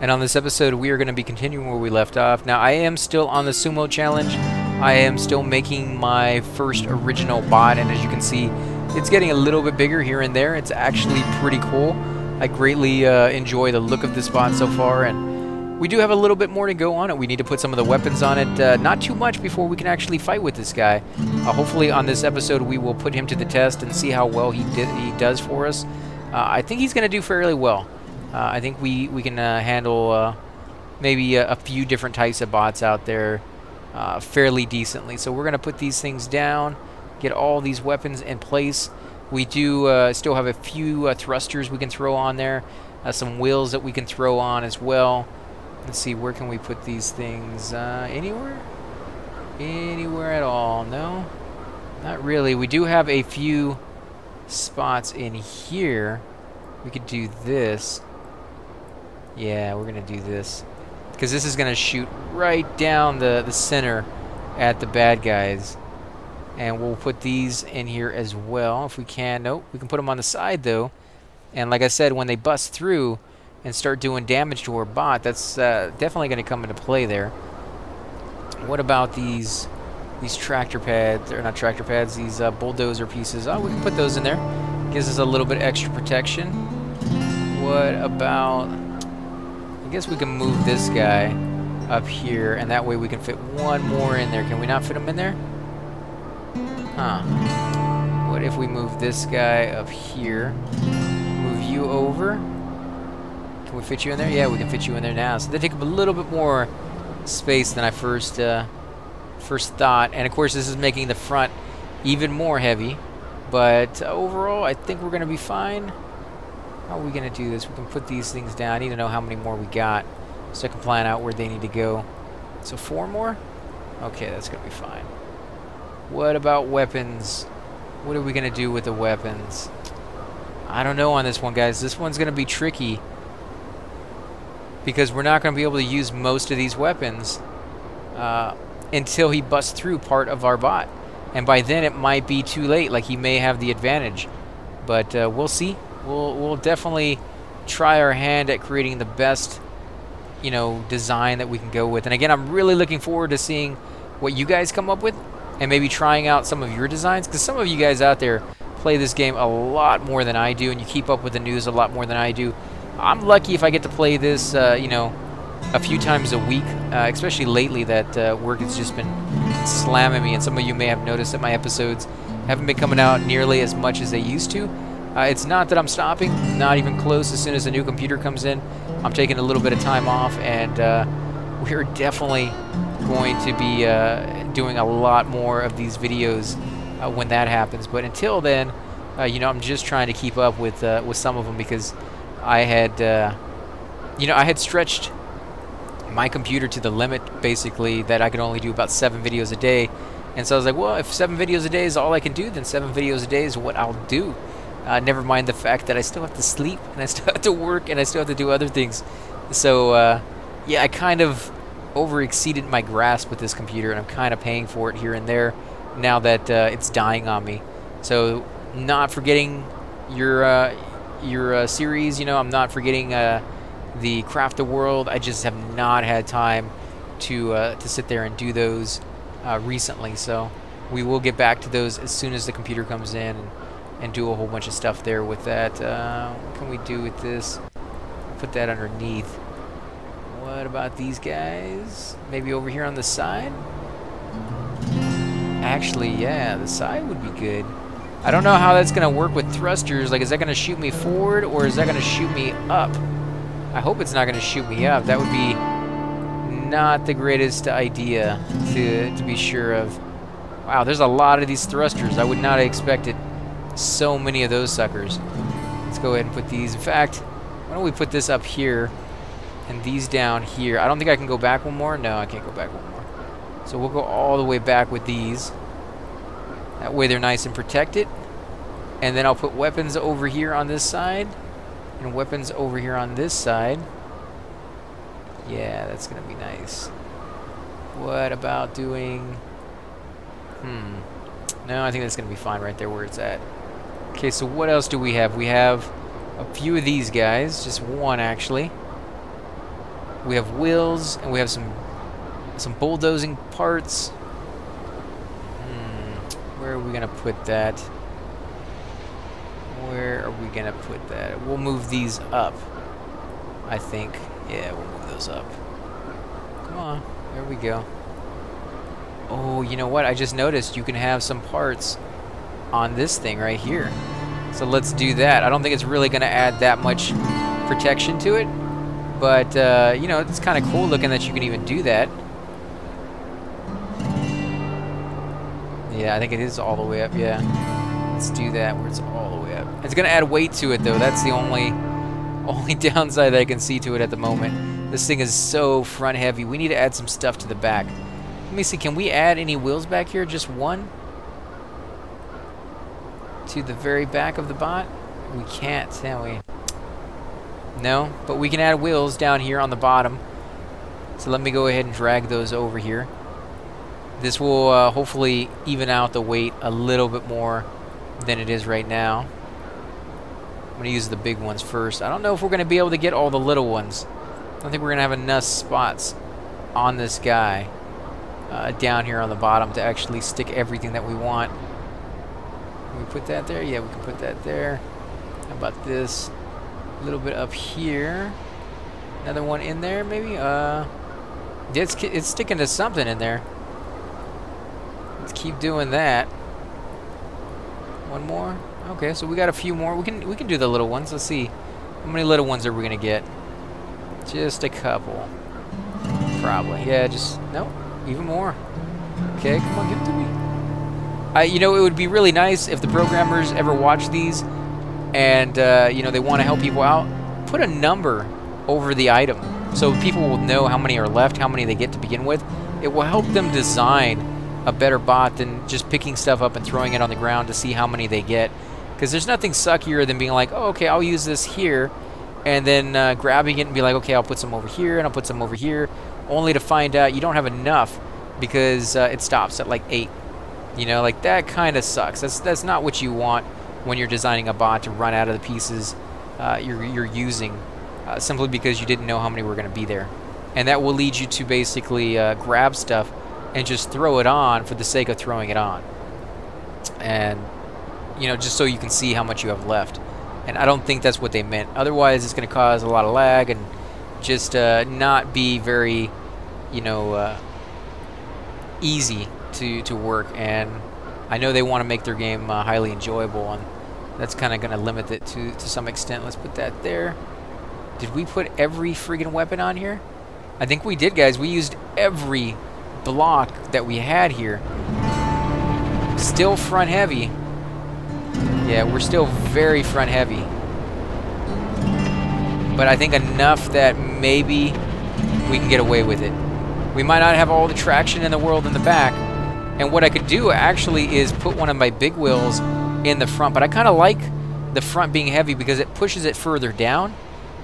And on this episode, we are going to be continuing where we left off. Now, I am still on the sumo challenge. I am still making my first original bot, and as you can see, it's getting a little bit bigger here and there. It's actually pretty cool. I greatly uh, enjoy the look of this bot so far, and we do have a little bit more to go on it. We need to put some of the weapons on it, uh, not too much before we can actually fight with this guy. Uh, hopefully on this episode we will put him to the test and see how well he, he does for us. Uh, I think he's going to do fairly well. Uh, I think we, we can uh, handle uh, maybe a, a, few different types of bots out there fairly decently. So we're going to put these things down, get all these weapons in place. We do still have a few thrusters we can throw on there, some wheels that we can throw on as well. Let's see, where can we put these things? anywhere? Anywhere at all? No? Not really. We do have a few spots in here. We could do this. Yeah, we're going to do this. Because this is going to shoot right down the, the center at the bad guys. And we'll put these in here as well if we can. Nope, we can put them on the side though. And like I said, when they bust through and start doing damage to our bot, that's uh, definitely going to come into play there. What about these these tractor pads, or not tractor pads, these uh, bulldozer pieces? Oh, we can put those in there. Gives us a little bit extra protection. What about I guess we can move this guy up here, and that way we can fit one more in there. Can we not fit him in there? Huh. What if we move this guy up here? Move you over? Can we fit you in there? Yeah, we can fit you in there now. So they take up a little bit more space than I first uh, first thought. And of course, this is making the front even more heavy. But overall, I think we're going to be fine. How are we going to do this? We can put these things down. I need to know how many more we got so I can plan out where they need to go. So four more? Okay, that's going to be fine. What about weapons? What are we going to do with the weapons? I don't know on this one, guys. This one's going to be tricky because we're not going to be able to use most of these weapons uh, until he busts through part of our bot. And by then it might be too late, like he may have the advantage. But uh, we'll see we'll we'll definitely try our hand at creating the best you know design that we can go with. And again I'm really looking forward to seeing what you guys come up with and maybe trying out some of your designs because some of you guys out there play this game a lot more than I do and you keep up with the news a lot more than I do. I'm lucky if I get to play this uh, you know a few times a week uh, especially lately that uh, work has just been slamming me and some of you may have noticed that my episodes haven't been coming out nearly as much as they used to uh, it's not that I'm stopping, not even close. As soon as a new computer comes in, I'm taking a little bit of time off, and uh, we're definitely going to be uh, doing a lot more of these videos uh, when that happens. But until then, uh, you know, I'm just trying to keep up with uh, with some of them because I had, you know, I had stretched my computer to the limit basically that I could only do about seven videos a day. And so I was like, well, if seven videos a day is all I can do, then seven videos a day is what I'll do. Uh, never mind the fact that I still have to sleep and I still have to work and I still have to do other things. So, uh, yeah, I kind of over exceeded my grasp with this computer and I'm kind of paying for it here and there now that uh, it's dying on me. So, not forgetting your uh, your uh, series, you know, I'm not forgetting uh, the Craft the World. I just have not had time to to sit there and do those recently. So, we will get back to those as soon as the computer comes in. And, and do a whole bunch of stuff there with that. Uh, what can we do with this? Put that underneath. What about these guys? Maybe over here on the side? Actually, yeah, the side would be good. I don't know how that's going to work with thrusters. Like, is that going to shoot me forward or is that going to shoot me up? I hope it's not going to shoot me up. That would be not the greatest idea to, to be sure of. Wow, there's a lot of these thrusters. I would not have expected so many of those suckers. Let's go ahead and put these. In fact, why don't we put this up here and these down here. I don't think I can go back one more. No, I can't go back one more. So we'll go all the way back with these. That way they're nice and protected. And then I'll put weapons over here on this side and weapons over here on this side. Yeah, that's going to be nice. What about doing... Hmm. No, I think that's going to be fine right there where it's at. Okay, so what else do we have? We have a few of these guys, just one actually. We have wheels, and we have some some bulldozing parts. Hmm, where are we gonna put that? Where are we gonna put that? We'll move these up. I think. Yeah, we'll move those up. Come on. There we go. Oh, you know what? I just noticed you can have some parts on this thing right here. So let's do that. I don't think it's really going to add that much protection to it. But, uh, you know, it's kind of cool looking that you can even do that. Yeah, I think it is all the way up, yeah. Let's do that where it's all the way up. It's going to add weight to it, though. That's the only only downside that I can see to it at the moment. This thing is so front heavy. We need to add some stuff to the back. Let me see, can we add any wheels back here? Just one? To the very back of the bot? We can't, can we? No, but we can add wheels down here on the bottom. So let me go ahead and drag those over here. This will uh, hopefully even out the weight a little bit more than it is right now. I'm going to use the big ones first. I don't know if we're going to be able to get all the little ones. I don't think we're going to have enough spots on this guy uh, down here on the bottom to actually stick everything that we want. Put that there? Yeah, we can put that there. How about this? A little bit up here. Another one in there, maybe? Uh, it's, it's sticking to something in there. Let's keep doing that. One more. Okay, so we got a few more. We can we can do the little ones. Let's see. How many little ones are we gonna get? Just a couple. Probably. Yeah, just no, even more. Okay, come on, give it to me. I, you know, it would be really nice if the programmers ever watch these, and uh, you know they want to help people out. Put a number over the item so people will know how many are left, how many they get to begin with. It will help them design a better bot than just picking stuff up and throwing it on the ground to see how many they get. Because there's nothing suckier than being like, oh, okay, I'll use this here, and then uh, grabbing it and be like, okay, I'll put some over here, and I'll put some over here, only to find out you don't have enough because uh, it stops at like 8. You know, like that kind of sucks. That's, that's not what you want when you're designing a bot to run out of the pieces uh, you're, you're using uh, simply because you didn't know how many were going to be there. And that will lead you to basically uh, grab stuff and just throw it on for the sake of throwing it on. And you know, just so you can see how much you have left. And I don't think that's what they meant. Otherwise, it's going to cause a lot of lag and just uh, not be very, you know, uh, easy to, to work. And I know they want to make their game uh, highly enjoyable, and that's kind of going to limit it to, to some extent. Let's put that there. Did we put every friggin' weapon on here? I think we did, guys. We used every block that we had here. Still front heavy. Yeah, we're still very front heavy. But I think enough that maybe we can get away with it. We might not have all the traction in the world in the back. And what I could do actually is put one of my big wheels in the front. But I kind of like the front being heavy because it pushes it further down.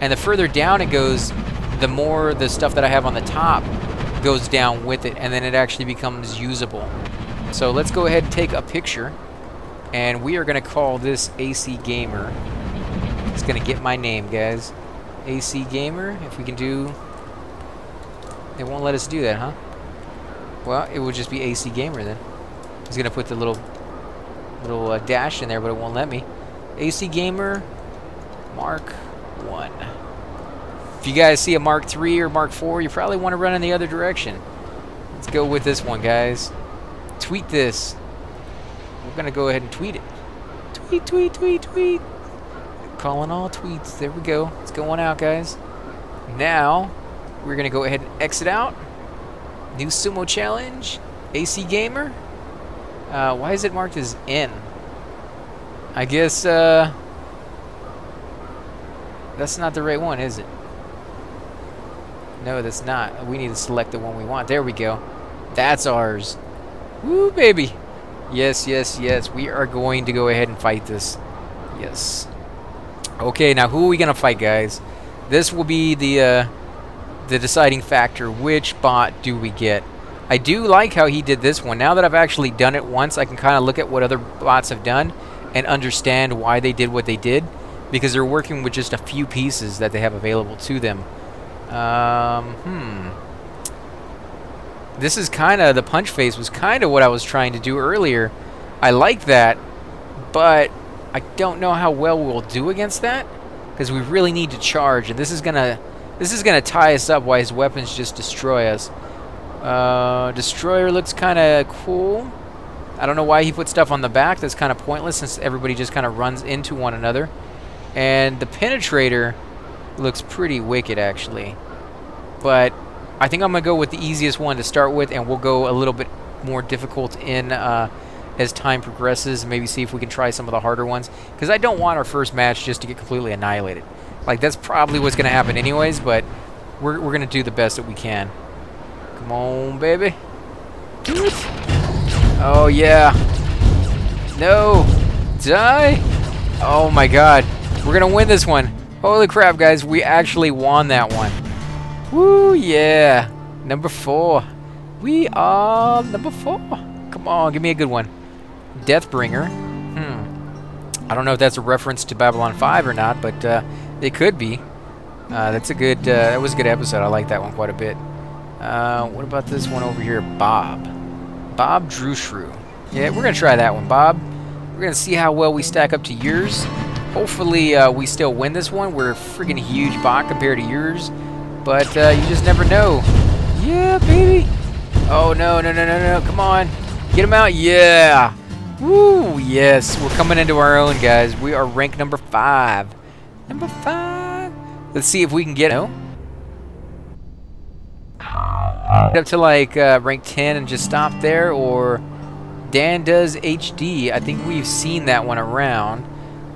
And the further down it goes, the more the stuff that I have on the top goes down with it. And then it actually becomes usable. So let's go ahead and take a picture. And we are going to call this AC Gamer. It's going to get my name, guys. AC Gamer, if we can do... It won't let us do that, huh? Well, it would just be AC Gamer then. Was going to put the little little uh, dash in there, but it won't let me. AC Gamer Mark 1. If you guys see a Mark 3 or Mark 4, you probably want to run in the other direction. Let's go with this one, guys. Tweet this. We're going to go ahead and tweet it. Tweet, tweet, tweet, tweet. Calling all tweets. There we go. It's going out, guys. Now, we're going to go ahead and exit out. New Sumo Challenge. AC Gamer. Uh, why is it marked as N? I guess, uh... That's not the right one, is it? No, that's not. We need to select the one we want. There we go. That's ours. Woo, baby. Yes, yes, yes. We are going to go ahead and fight this. Yes. Okay, now who are we going to fight, guys? This will be the, uh, the deciding factor. Which bot do we get? I do like how he did this one. Now that I've actually done it once, I can kind of look at what other bots have done and understand why they did what they did because they're working with just a few pieces that they have available to them. Um, hmm. This is kind of, the punch face was kind of what I was trying to do earlier. I like that, but I don't know how well we'll do against that because we really need to charge, and this is gonna this is gonna tie us up while his weapons just destroy us. Uh, Destroyer looks kind of cool. I don't know why he put stuff on the back. That's kind of pointless since everybody just kind of runs into one another. And the Penetrator looks pretty wicked, actually. But I think I'm going to go with the easiest one to start with, and we'll go a little bit more difficult in uh, as time progresses, and maybe see if we can try some of the harder ones. Because I don't want our first match just to get completely annihilated. Like, that's probably what's going to happen anyways, but we're, we're going to do the best that we can. Come on, baby. Oh, yeah. No. Die. Oh, my God. We're going to win this one. Holy crap, guys. We actually won that one. Woo, yeah. Number four. We are number four. Come on, give me a good one. Deathbringer. Hmm. I don't know if that's a reference to Babylon 5 or not, but uh, it could be. Uh, that's a good, uh, that was a good episode. I like that one quite a bit. Uh, what about this one over here? Bob. Bob Drewshrew. Yeah, we're to try that one, Bob. We're to see how well we stack up to yours. Hopefully, uh, we still win this one. We're a freaking huge bot compared to yours. But uh, you just never know. Yeah, baby. Oh, no, no, no, no, no. Come on. Get him out. Yeah. Woo, yes. We're coming into our own, guys. We are rank number five. Number five. Let's see if we can get... No. Up to like uh, rank 10 and just stop there, or Dan does HD. I think we've seen that one around.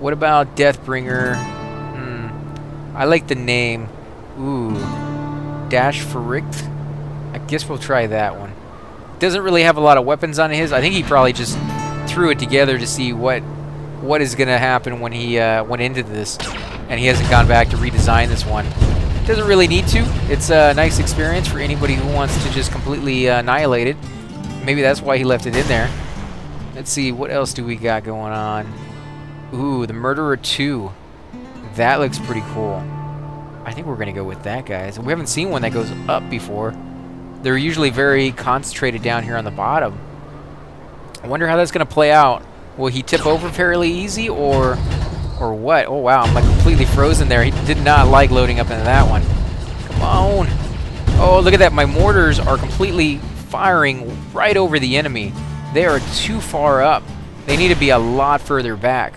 What about Deathbringer? Hmm. I like the name. Ooh. Dash Ferrict? I guess we'll try that one. Doesn't really have a lot of weapons on his. I think he probably just threw it together to see what what is going to happen when he uh, went into this. And he hasn't gone back to redesign this one. Doesn't really need to. It's a nice experience for anybody who wants to just completely uh, annihilate it. Maybe that's why he left it in there. Let's see, what else do we got going on? Ooh, the Murderer 2. That looks pretty cool. I think we're going to go with that, guys. We haven't seen one that goes up before. They're usually very concentrated down here on the bottom. I wonder how that's going to play out. Will he tip over fairly easy, or or what? Oh, wow, I'm like completely frozen there. He did not like loading up into that one. Come on. Oh, look at that. My mortars are completely firing right over the enemy. They are too far up. They need to be a lot further back.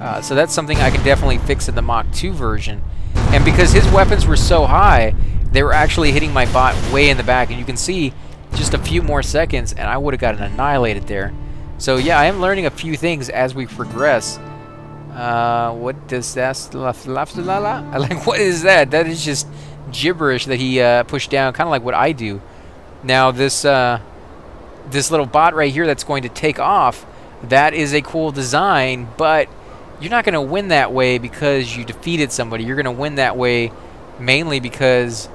Uh, so that's something I can definitely fix in the Mach 2 version. And because his weapons were so high, they were actually hitting my bot way in the back. And you can see just a few more seconds, and I would have gotten annihilated there. So yeah, I am learning a few things as we progress. Uh, what does that? I like, what is that? That is just gibberish that he uh, pushed down, kind of like what I do. Now this uh, this little bot right here that's going to take off, that is a cool design, but you're not going to win that way because you defeated somebody. You're going to win that way mainly because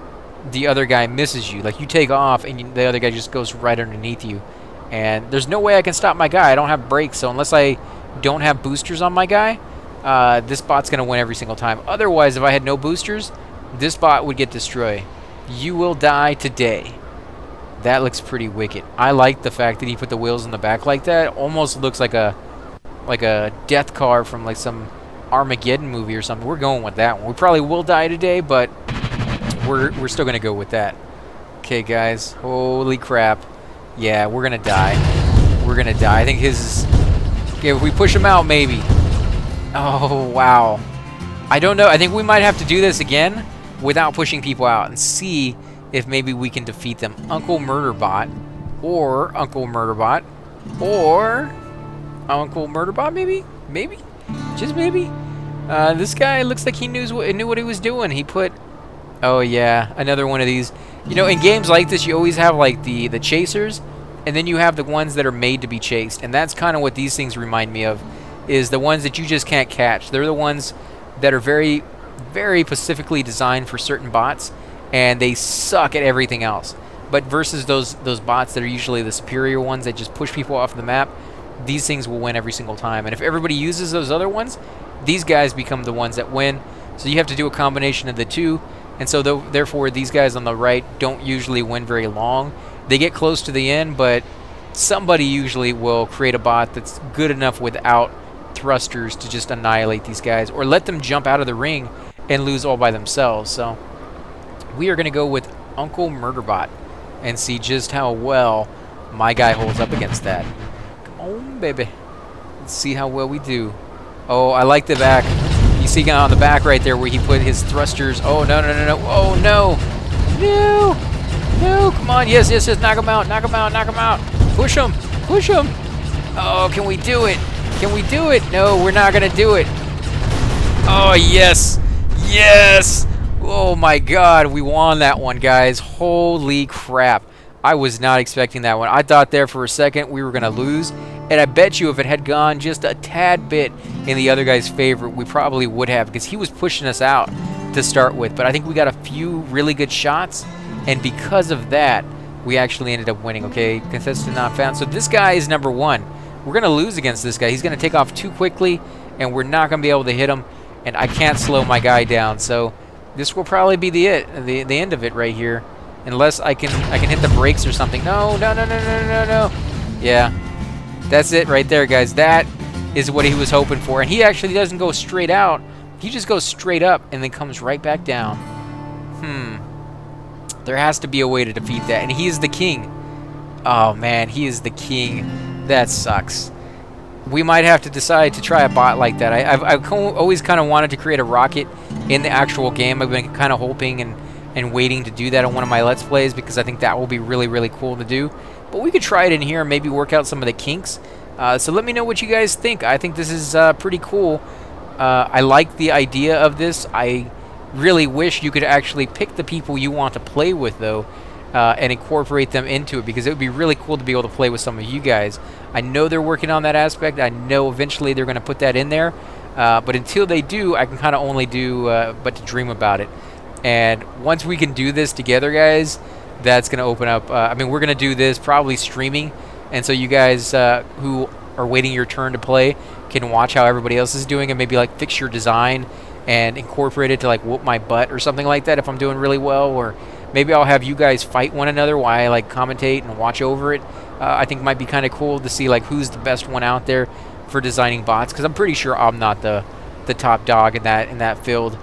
the other guy misses you. Like you take off and you, the other guy just goes right underneath you. And there's no way I can stop my guy. I don't have brakes, so unless I don't have boosters on my guy, uh, this bot's going to win every single time. Otherwise, if I had no boosters, this bot would get destroyed. You will die today. That looks pretty wicked. I like the fact that he put the wheels in the back like that. Almost looks like a like a death car from like some Armageddon movie or something. We're going with that one. We probably will die today, but we're we're still gonna go with that. Okay, guys. Holy crap. Yeah, we're gonna die. We're gonna die. I think his is... If we push him out, maybe. Oh, wow. I don't know. I think we might have to do this again without pushing people out and see if maybe we can defeat them. Uncle Murderbot or Uncle Murderbot or Uncle Murderbot, maybe? Maybe? Just maybe? Uh, this guy looks like he knew knew what he was doing. He put... Oh, yeah. Another one of these. You know, in games like this, you always have, like, the, the chasers, and then you have the ones that are made to be chased. And that's kind of what these things remind me of, is the ones that you just can't catch. They're the ones that are very, very specifically designed for certain bots, and they suck at everything else. But versus those, those bots that are usually the superior ones that just push people off the map, these things will win every single time. And if everybody uses those other ones, these guys become the ones that win. So you have to do a combination of the two And so th therefore these guys on the right don't usually win very long. They get close to the end, but somebody usually will create a bot that's good enough without thrusters to just annihilate these guys or let them jump out of the ring and lose all by themselves. So we are going to go with Uncle Murderbot and see just how well my guy holds up against that. Come on, baby. Let's see how well we do. Oh, I like the back. You see on the back right there where he put his thrusters. Oh, no, no, no, no. Oh, no. No. No, come on. Yes, yes, yes. Knock him out. Knock him out. Knock him out. Push him. Push him. Oh, can we do it? Can we do it? No, we're not going to do it. Oh, yes. Yes. Oh, my God. We won that one, guys. Holy crap. I was not expecting that one. I thought there for a second we were going to lose. And I bet you if it had gone just a tad bit in the other guy's favor, we probably would have because he was pushing us out to start with. But I think we got a few really good shots. And because of that, we actually ended up winning. Okay, contestant not found. So this guy is number one. We're going to lose against this guy. He's going to take off too quickly, and we're not going to be able to hit him. And I can't slow my guy down. So this will probably be the it, the, the end of it right here. Unless I can I can hit the brakes or something. No, no, no, no, no, no, no. Yeah, that's it right there, guys. That is what he was hoping for. And he actually doesn't go straight out. He just goes straight up and then comes right back down. Hmm. There has to be a way to defeat that. And he is the king. Oh, man. He is the king. That sucks. We might have to decide to try a bot like that. I, have I've always kind of wanted to create a rocket in the actual game. I've been kind of hoping and, and waiting to do that on one of my Let's Plays because I think that will be really, really cool to do. But we could try it in here and maybe work out some of the kinks. Uh, so let me know what you guys think. I think this is uh, pretty cool. Uh, I like the idea of this. I really wish you could actually pick the people you want to play with, though, uh, and incorporate them into it because it would be really cool to be able to play with some of you guys. I know they're working on that aspect. I know eventually they're going to put that in there. Uh, but until they do, I can kind of only do uh, but to dream about it. And once we can do this together, guys, that's going to open up. Uh, I mean, we're going to do this probably streaming. And so you guys uh, who are waiting your turn to play can watch how everybody else is doing and maybe like fix your design and incorporate it to like whoop my butt or something like that if I'm doing really well or maybe I'll have you guys fight one another while I like commentate and watch over it. Uh, I think might be kind of cool to see like who's the best one out there for designing bots because I'm pretty sure I'm not the the top dog in that in that field,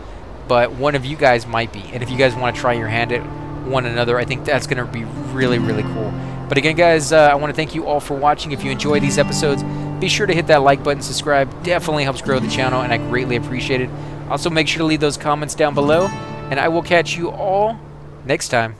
but one of you guys might be. And if you guys want to try your hand at one another, I think that's going to be really really cool. But again, guys, uh, I want to thank you all for watching. If you enjoy these episodes, be sure to hit that like button, subscribe. Definitely helps grow the channel, and I greatly appreciate it. Also, make sure to leave those comments down below, and I will catch you all next time.